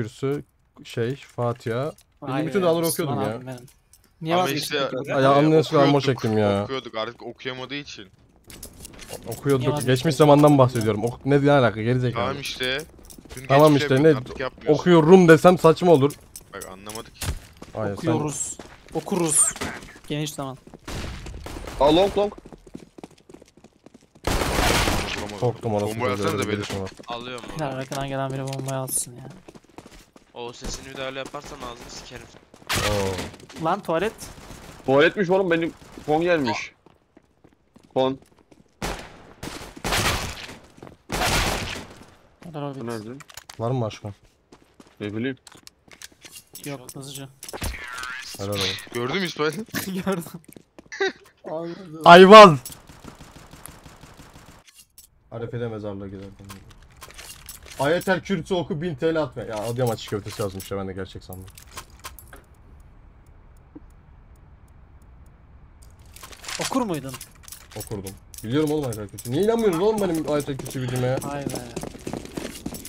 Kürsü, şey, Fatiha. Vay bütün Müslüman okuyordum ya. benim. Niye Ama işte? Ya yanlışlıkla armor çektim ya. Okuyorduk artık okuyamadığı için. Okuyorduk. Geçmiş zamandan bahsediyorum. Ok ne ne alaka gerizekalı. Tamam işte. Dün Tamam işte, ne-. Okuyorum desem saçma olur. Bak anlamadık. Hayır sen Okuyoruz. Okuruz. Geniş zaman. Aa long long. Korktum orası. Bomba atsanıza var. Alıyorum Her arkadan gelen biri bombayı alsın ya. O sesini bir daha öyle yaparsan ağzını sikerim. Oo. Lan tuvalet. Tuvaletmiş oğlum benim kon gelmiş. Kon. Helal Bu orbit. nerede? Var mı başka? Ne bileyim. Yok hızlıca. Helal olsun. Gördün mü İsmail? Gördüm. Ayvaz. Arife'de mezarlığa giderken. Ayetel Kürsü oku 1000 TL atma. Ya Adıyaman açık köftesi yazmış ya ben de gerçek sandım. Okur muydun? Okurdum. Biliyorum oğlum Ayetel Kürsü. Niye inanmıyorsunuz oğlum benim Ayetel Kürsü bildiğime ya? Vay be.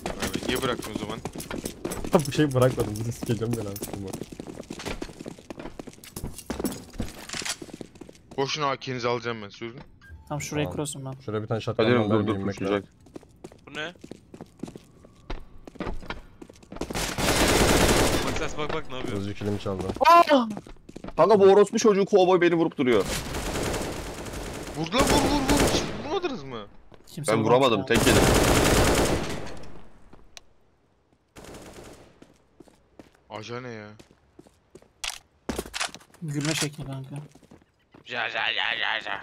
Abi, niye bıraktın o zaman? Bir şey bırakmadım. Bizi sikeceğim ben abi. Boşuna AK'nizi alacağım ben sözün. Tam şuraya Tamam. cross'um ben. Şuraya bir tane Hadi ben dur dur pushlayacak. Bu ne? Bak ses bak bak ne yapıyor. Hızlıca kilimi çaldı. Kanka bu orospu çocuğu kovboy beni vurup duruyor. Vur lan vur vur vur. Hiç Vurmadınız mı? Kimse Ben vuramadım tek yedim. Aca ne ya? Gülme şekli kanka. Ja ja ja ja ja.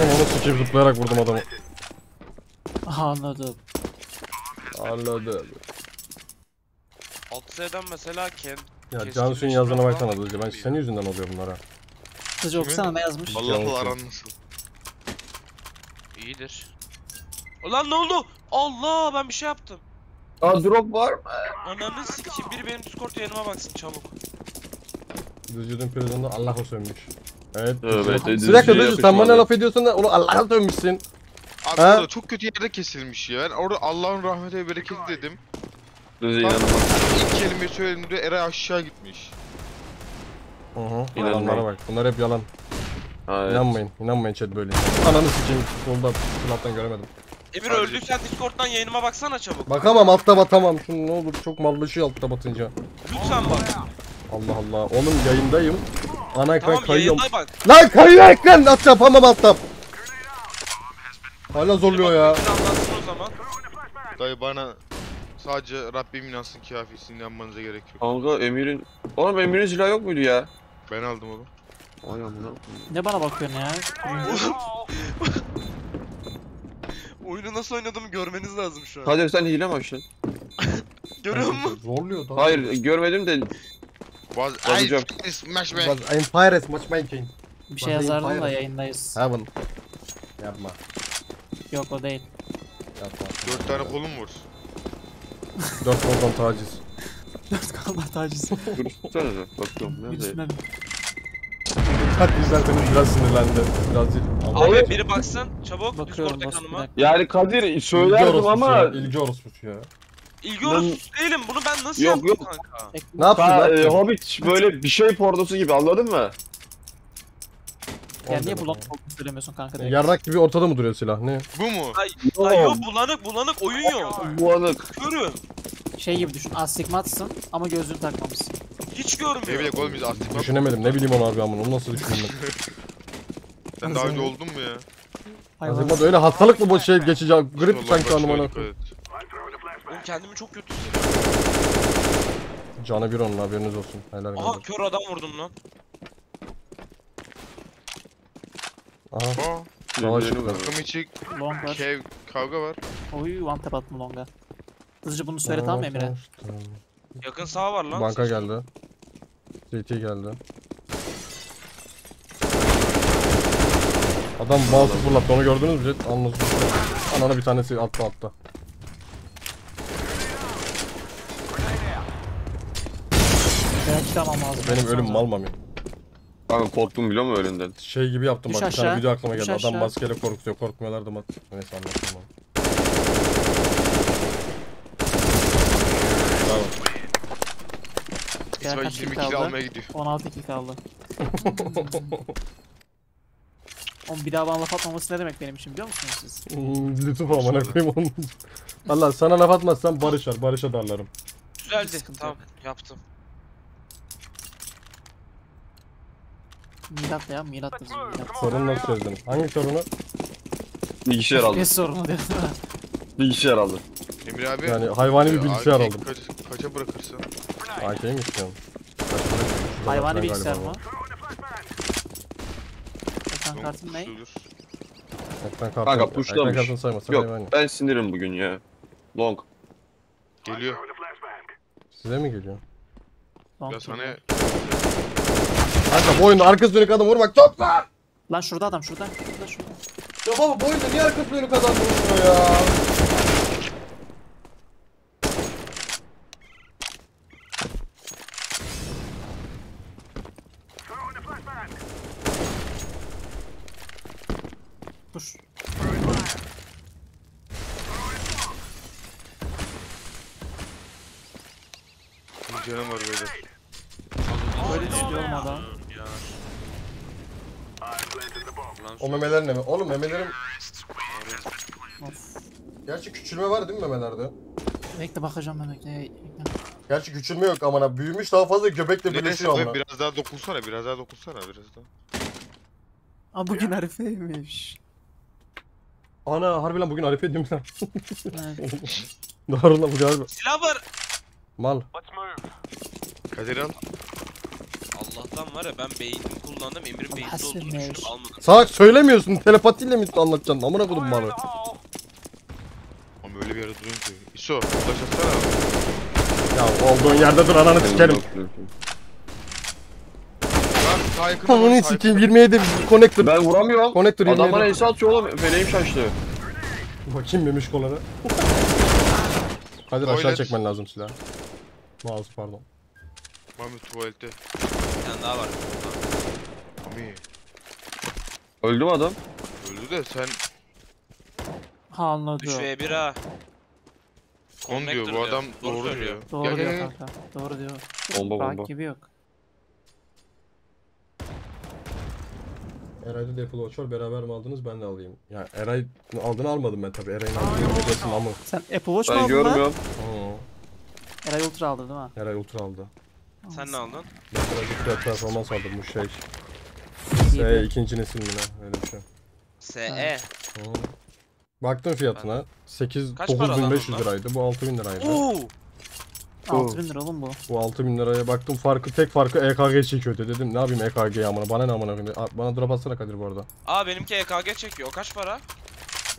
Ben onu sikeyim zıplayarak vurdum adamı. Aha anladım. Anladım. 6S'den mesela Ken. Ya Cansu'nun şınav baksana hızlıca. Ben senin yüzünden oluyor bunlara. Hızlıca okusana ne yazmış? Allah aran nasıl? İyidir. Ulan ne oldu? Allah ben bir şey yaptım. Aa drop var mı? Ananı sikeyim biri benim Discord yayınıma baksın çabuk. Düzcüdün prizonda Allah'a sönmüş. Evet. Evet, Bir dakika Düzcü sen bana laf ediyorsun da onu Allah'a sönmüşsün. Abi Ha? orada çok kötü yerde kesilmiş ya. Ben orada Allah'ın rahmeti ve bereketi dedim. Düzce Bak, inanılmaz. İlk kelimeyi söylediğimde Eray aşağı gitmiş. Hı hı. İnanmam. Yalanlara bak. Bunlar hep yalan. Ha, evet. İnanmayın. İnanmayın chat böyle. Ananı sikeyim. Solda slaptan göremedim. Emir öldüysen Discord'dan yayınıma baksana çabuk. Bakamam altta batamam. Şunu ne olur çok mallaşıyor altta batınca. Lütfen bak. Allah Allah. Oğlum yayındayım. Ana ekran Tamam kayıyorum. yayına bak. Lan kayıyor ekran. At yapamam altta. Hala zorluyor ya. Anlatsın o zaman. Dayı bana sadece Rabbim inansın kafi sizin inanmanıza gerek yok. Kanka Emir'in... Oğlum Emir'in silahı yok muydu ya? Ben aldım oğlum. Ay amına. Ne bana bakıyorsun ya? Oyunu nasıl oynadığımı görmeniz lazım şu an. Kadir sen hile mi açtın? Görüyor musun? Zorluyor da. Hayır görmedim de Baz Bakacağım. Ay smash me. Was Empires matchmaking. Bir şey yazardım da yayındayız. Heaven. Yapma. Yok o değil. Dört tane kolum var. Dört koldan taciz. Dört kalma taciz. dur tutsanıza. Bakıyorum nerede? Hadi izlerseniz biraz sinirlendi. Biraz değil. Abi biri baksın çabuk Discord ekranıma. Yani Kadir söylerdim ama İlgi orospusu ya. İlgi orospusu değilim bunu ben nasıl Yok, yaptım yok. kanka? Ne yaptın Ha, lan? e, Hobbit böyle bir şey pornosu gibi anladın mı? Ya niye bu long söylemiyorsun kanka direkt? Yarrak gibi ortada mı duruyor silah? Ne? Bu mu? Ay yok bulanık bulanık oyun yok. Bulanık. Körüm. Şey gibi düşün astigmatsın ama gözlüğünü takmamışsın. Hiç Ne görmüyor. bileyim oğlum biz bak. Düşünemedim. Ne bileyim onu abi ben bunu. Onu nasıl düşündüm ben? Sen daha önce oldun mu ya? Hayvan. Acaba öyle hastalık mı bu şey geçeceğim? Grip Vallahi sanki dikkat et. Oğlum kendimi çok kötü hissediyorum. Canı bir onun haberiniz olsun. Helal Aha olsun. kör adam vurdum lan. Aha. Aa, Savaş Birbirlerini çıktı. vuruyor. takım içi Long var. kev kavga var. Oy one tap attım longa. Hızlıca bunu söyle tamam mı Emir'e? Yakın sağ var lan. Banka geldi. CT geldi. Adam mouse'u fırlattı onu gördünüz mü? Anlasın. Anana bir tanesi attı attı. Ben çıkamam lazım. Benim ölüm mal mami. Kanka korktum biliyor musun ölünden? Şey gibi yaptım Düş bak aşağı. bir tane video aklıma geldi. Adam aşağı. maskeyle korkutuyor. Korkmuyorlar da maske. Neyse anlattım onu. Bravo. İsmail 22 kill de aldı? almaya gidiyor. 16 kill kaldı. Oğlum bir daha bana laf atmaması ne demek benim için biliyor musunuz siz? Hmm, Lütuf amına koyayım onu. Allah sana laf atmazsan barışar. Barışa darlarım. Düzeldi. Tamam yaptım. Milat ya milat yazıyor milat. Sorunu nasıl çözdün? Hangi sorunu? Bilgisayar aldım. Ne sorunu diyor değil mi? Bilgisayar aldım. Emir abi. Yani hayvani bir e, bilgisayar AK'yi aldım. Kaç, kaça bırakırsın? AK'yi mi istiyorsun? Hayvani bilgisayar mı? Ekran kartın ne? Ekran kartı. Kanka Ekran kartını saymasın hayvani. Yok ben sinirim bugün ya. Long. Geliyor. Size mi geliyor? Long Ya sana geliyor. Kanka bu oyunda arkası dönük adam vurmak çok zor. Lan şurada adam şurada. Şurada şurada. Ya baba bu oyunda niye arkası dönük adam vurmuyor ya? Dur. Bir canım var. Böyle O memeler ne mi? Oğlum memelerim... Of. Gerçi küçülme var değil mi memelerde? Bekle bakacağım ben bekle. bekle. Gerçi küçülme yok amına. Büyümüş daha fazla göbekle birleşiyor amına. biraz daha dokunsana, biraz daha dokunsana, biraz daha. Aa bugün Arife'ymiş. Ana harbi lan bugün Arife değil mi lan? Doğru lan bugün harbi. Silah var. Mal. Kadir al. Allah'tan var ya ben beynimi kullandım. Emir'in hasret olduğunu düşünüp almadım. Salak söylemiyorsun. Telepatiyle mi anlatacaksın? Amına kodum malı. Ama öyle bir yerde duruyorum ki. İso, flash atsana. Ya olduğun yerde dur ananı sikerim. Lan sağ yakında var, Ananı sikeyim 27 connector. Ben vuramıyorum. Connector Adam bana 27. ace atıyor oğlum. Feleğim şaştı. Bakayım memiş koları. Kadir aşağı Toilet. çekmen lazım silahı. Mouse pardon. Mami tuvalette. Bir tane daha var. Mami. Öldü mü adam? Öldü de sen Ha anladım. 3 v 1 ha. on diyor, bu adam Doğru diyor. Doğru Gel, diyor gel, kanka. Doğru diyor. Bomba Bak bomba. gibi yok. Eray'da da Apple Watch var. Beraber mi aldınız? Ben de alayım. Yani Eray aldığını almadım ben tabii. Eray'ın aldığını modesin ama. Sen Apple Watch mu Ben aldın lan? görmüyorum. Eray Ultra aldı değil mi? Eray Ultra aldı. Sen ne aldın? Birazcık fiyat performans aldım bu şey. Be. ikinci nesil mi ne? Öyle bir şey. SE. Oo. Baktım fiyatına. 8 Kaç para lan 9500 bunlar? liraydı. Bu 6000 liraydı. Oo. 6000 lira oğlum bu. Bu 6000 liraya baktım farkı tek farkı EKG çekiyordu dedim ne yapayım EKG amına bana ne amına koyayım bana drop atsana Kadir bu arada. Aa benimki EKG çekiyor. Kaç para?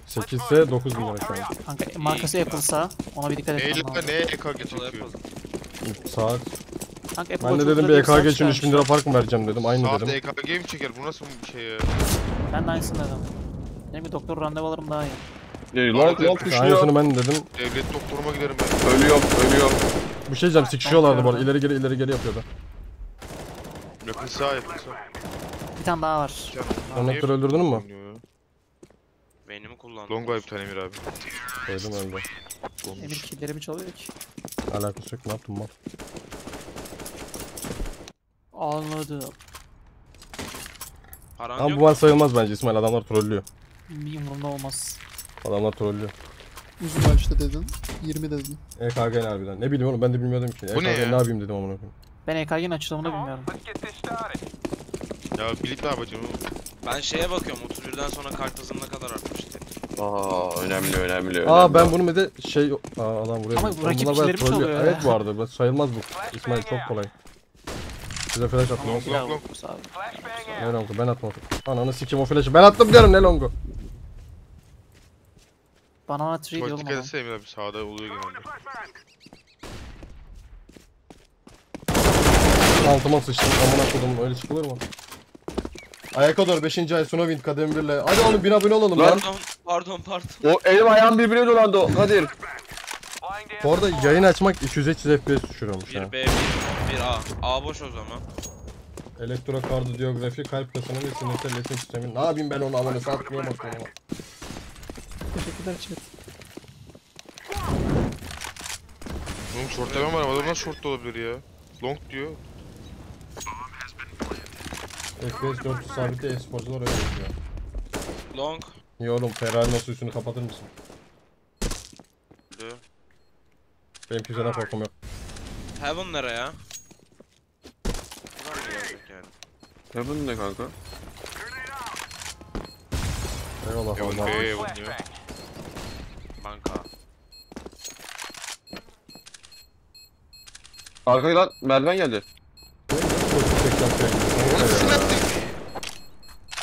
8 ise 9000 lira şu an. Kanka markası Apple'sa ona bir dikkat etmem Neyle lazım. ne EKG Apple çekiyor? Apple. Saat. Kanka Apple Ben de dedim bir saat EKG için 3000 lira çıkarmışlar. fark mı vereceğim dedim aynı Saatte dedim. EKG mi çeker? Bu nasıl bir şey ya? Ben de aynısını dedim. Benim bir doktor randevu alırım daha iyi. Ee, Long long Aynısını düşüyor. ben de dedim. Devlet doktoruma giderim ben. Ölüyorum ölüyorum. Bir şey diyeceğim sikişiyorlardı bu arada ileri geri ileri geri yapıyordu. Yakın sağ yakın sağ. Bir tane daha var. Konnektörü öldürdün mü? Beynimi kullandım. Long bir tane Emir abi. Koydum öldü. Emir killerimi çalıyor ki. Alakası yok ne yaptım mal. Anladım. Paran Ama yok. bu maç sayılmaz bence İsmail adamlar trollüyor. Umurumda olmaz. Adamlar trollüyor. Uzun başta dedin. 20 dedin. EKG ne harbiden? Ne bileyim oğlum ben de bilmiyordum ki. Bu ne EKG ya? ne yapayım dedim amına koyayım. Ben EKG'nin açılımını bilmiyorum. Ya bilip ne yapacağım oğlum? Ben şeye bakıyorum 31'den sonra kalp hızım ne kadar artmış diye. Aa önemli önemli önemli. Aa ben bunu bir de şey Aa, adam buraya Ama bu rakip bunlar bayağı kişileri mi trollüyor. çalıyor Evet ya? bu arada bu sayılmaz bu. İsmail çok kolay. Size flash attım. Long. yoksa abi. Ne longu ben atmadım. Ananı sikim o flash'ı. Ben attım diyorum ne longu. Banana tree diyorum dikkat ama. etsene Emir abi sağda oluyor genelde. Altıma sıçtım. Amına kodum öyle çıkılır mı? Ayaka doğru 5. ay sona win kademi birle. Hadi oğlum 1000 abone olalım lan. Pardon pardon pardon. O elim ayağım birbirine dolandı o Kadir. Bu arada yayın açmak 200 FPS düşürüyormuş 1 ha. B 1 1 A. Boş o zaman. Elektrokardiyografi, kalp kasının ve sinirsel iletim sistemi. Ne yapayım ben onu amına satmaya bakıyorum ama. Teşekkürler chat. Oğlum short hemen var ama adam nasıl short da olabilir ya? Long diyor. FPS 400 sabitli e-sporcular öyle yapıyor. Long. Niye oğlum Ferrari nasıl üstünü kapatır mısın? Benim kimseden korkum yok. Heaven nere ya? Buradan mı geldik yani? Heaven ne kanka? Eyvallah Evan Allah. Diyor. Banka. Arkadan merdiven geldi.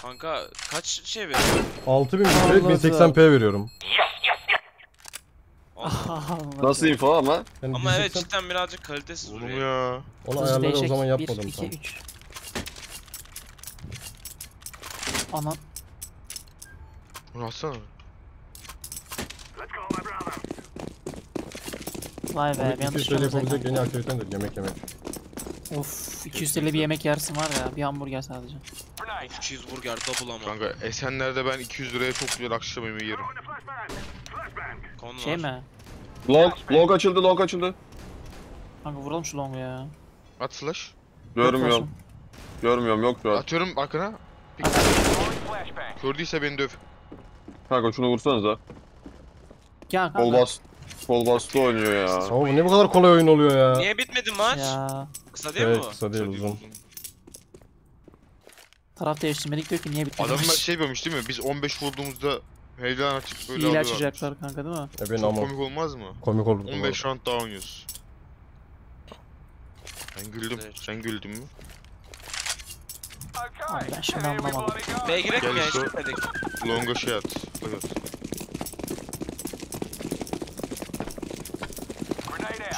Kanka kaç şey veriyor? 6000 Allah'ım. 1080p veriyorum. Nasıl info ama? Yani Ama evet 1080 cidden birazcık kalitesiz Oğlum duruyor. ya. Onu ayarları o zaman 1, yapmadım 2, tam. 3. Anan. Bunu alsana. Vay be bir 200 TL yanlışımız yapabilecek en iyi aktivitendir yemek yemek. Of 200 TL bir yemek yersin var ya bir hamburger sadece. Of cheeseburger double ama. Kanka Esenler'de ben 200 liraya çok güzel akşam yemeği yerim. Konu Şey var. mi? Long, long açıldı, long açıldı. Kanka vuralım şu longu ya. At flash. Görmüyorum, görmüyorum yok şu an. Atıyorum arkana. Kör değilse beni döv. Kanka şunu vursanıza. Ya kanka. Kol bas. Kol bastı oynuyor ya. Bu ne bu kadar kolay oyun oluyor ya. Niye bitmedi maç? Ya Kısa değil mi Evet bu? kısa değil uzun. taraf değiştirmedik diyor ki niye bitmedi Adamlar maç? şey yapıyormuş değil mi? Biz 15 vurduğumuzda heyecan açıp böyle Hile alıyorlar. açacaklar kanka değil mi? E benim Çok ama komik olmaz mı? komik olurdu. 15 round daha oynuyoruz. Ben güldüm. Evet. Sen güldün mü? Abi ben şimdi anlamadım. B'ye girek mi ya hiç işte. gitmedik. Longa şey at. Evet.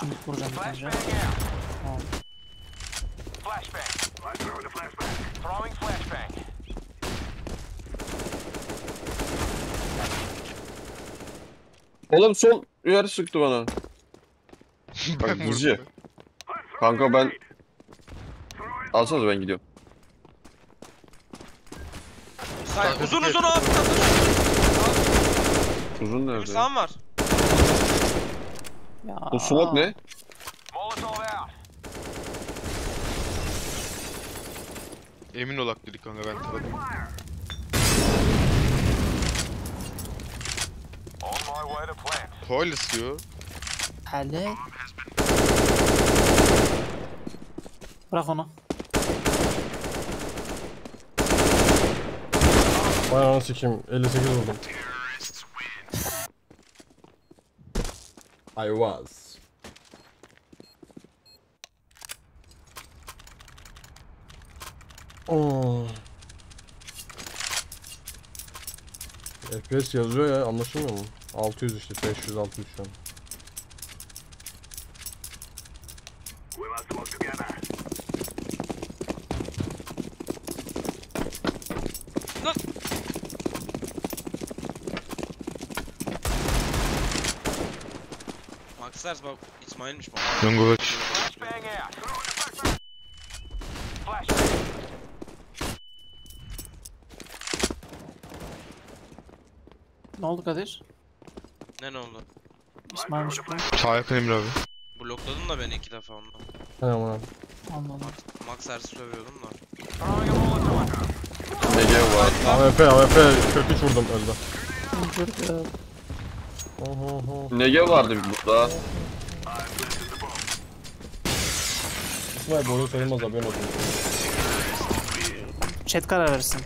Şimdi vuracağım bir tane. Tamam. Oğlum sol uyarı sıktı bana. Bak dizi. Kanka ben... Alsanız ben gidiyorum. Say uzun uzun abi. Uzun Bir nerede? sağım var. Ya. Bu smoke ne? Emin olak dedik kanka ben taradım. Toilet diyor. Hele. Bırak onu. Vay anasını sikeyim 58 vurdum. I was. Oh. FPS yazıyor ya anlaşılmıyor mu? 600 işte 500 600 şu an. Ers bak İsmail'miş bak. Longa kaç. Ne oldu Kadir? Ne ne oldu? İsmail'miş bu. Sağ yakın Emre abi. Blokladın da beni iki defa ondan. Aman. Allah Allah. Max Ers'i sövüyordum da. Negev var. AWP AWP 43 vurdum öldü. Ya. Negev vardı bir burada. İsmail bu oyun sayılmaz haberin olsun. Chat karar versin.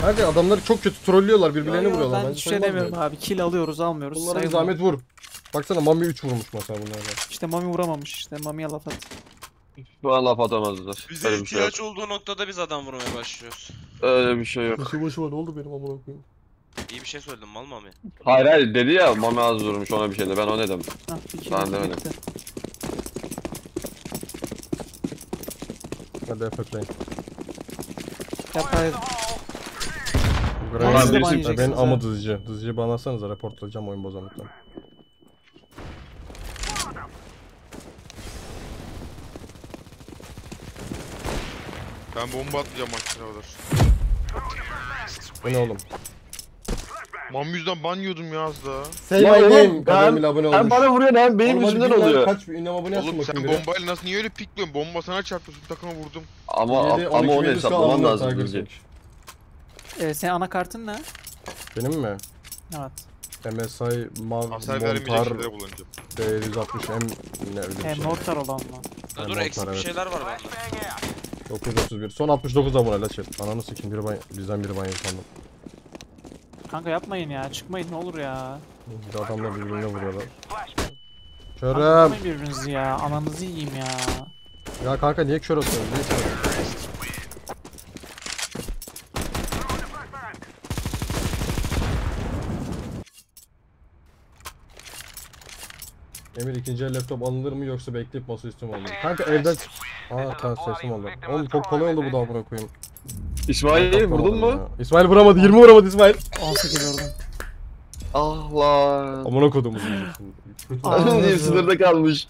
Hadi adamları çok kötü trollüyorlar birbirlerini Yo, yo, vuruyorlar. Ben Bence hiçbir şey sayılmaz demiyorum abi. Kill alıyoruz almıyoruz. Bunlara bir zahmet vur. Baksana Mami 3 vurmuş mesela bunlarda. İşte Mami vuramamış işte. Mami'ye laf at. Şu an laf atamazlar. Bize Öyle bir şey yok. ihtiyaç olduğu noktada biz adam vurmaya başlıyoruz. Öyle bir şey yok. Başı başı var ne oldu benim amına koyayım. İyi bir şey söyledim mal mami. Hayır hayır dedi ya Mami az durmuş ona bir şey de ben o ne dedim. Kill Ben aldı, demedim. bitti. Hadi efekleyin. De birisi- banlayacaksınız ben ha. ama dızcı. Dızcıyı banlasanıza reportlayacağım oyun bozanlıktan. Ben bomba atlayacağım maçlara kadar. Bu ne oğlum? Mam yüzden ban yiyordum ya az daha. Say my name. Kademil abone olmuş. Hem bana vuruyorsun hem benim hadi yüzümden oluyor. Kaç bir ünlem abone yapsın Oğlum sen bakayım bombayla nasıl niye öyle pikliyorsun? Bomba sana çarpıyorsun takıma vurdum. Ama Yedi, ama 12 onu hesaplaman lazım Gülce. etmek. Ee, senin anakartın ne? Benim mi? Evet. MSI Mav Hasar vermeyecek Montar şeylere bulunca. D160M ne öyle bir He şey. mortar olan mı? Ya dur Montar, eksik bir evet. şeyler var bende. 931. Son 69 abone la chat. Ananı sikim biri ban bizden biri ban sandım. Kanka yapmayın ya. Çıkmayın ne olur ya. Bir de adamlar birbirine vuruyorlar. Körüm. birbirinizi ya. Ananızı yiyeyim ya. Ya kanka niye kör atıyorsun? Niye kör atıyorsun? Emir ikinci el laptop alınır mı yoksa bekleyip masaüstü mü alınır? Kanka evden... Aa tamam sesim oldu. Oğlum çok kolay oldu bu da amına koyayım. İsmail vurdun mu? ya. İsmail vuramadı 20 vuramadı İsmail. 18 vurdum. Ah lan. Kötü Aa. Sınırda kalmış.